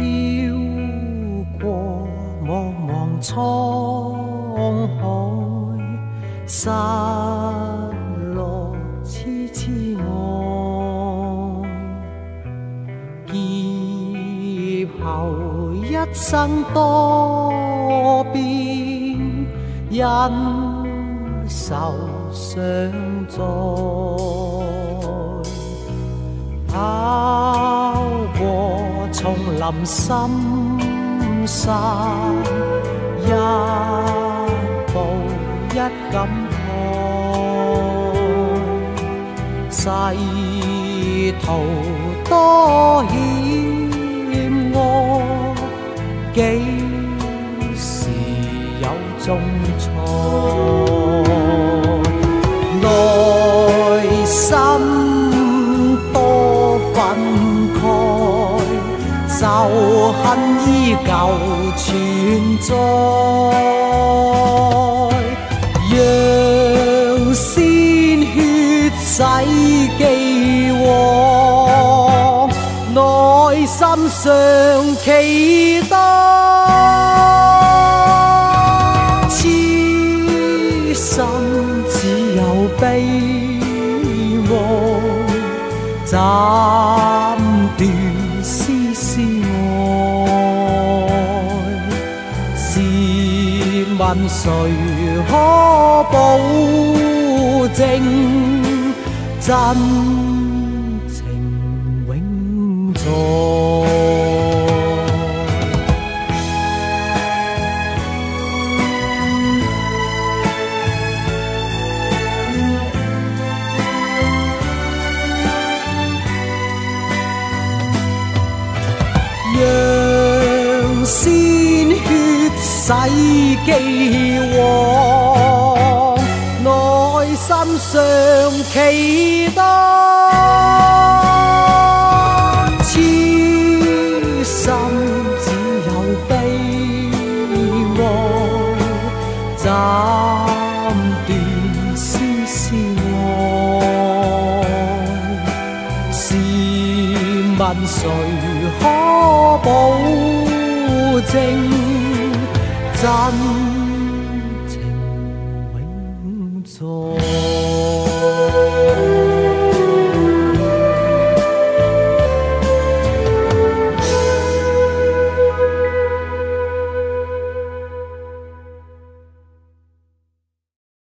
飘过茫茫沧海，失落痴痴爱，劫后一生多变，因愁相在。林深山，一步一感慨世途多险恶，几时有中彩？仇恨依旧存在，让鲜血洗。寄往，内心常期待，痴心只有悲哀，斩断丝丝爱，试问谁可保证？真情永在， 让鲜血洗既往，内心常期待，痴心只有悲哀，斩断丝丝爱。试问谁可保正真？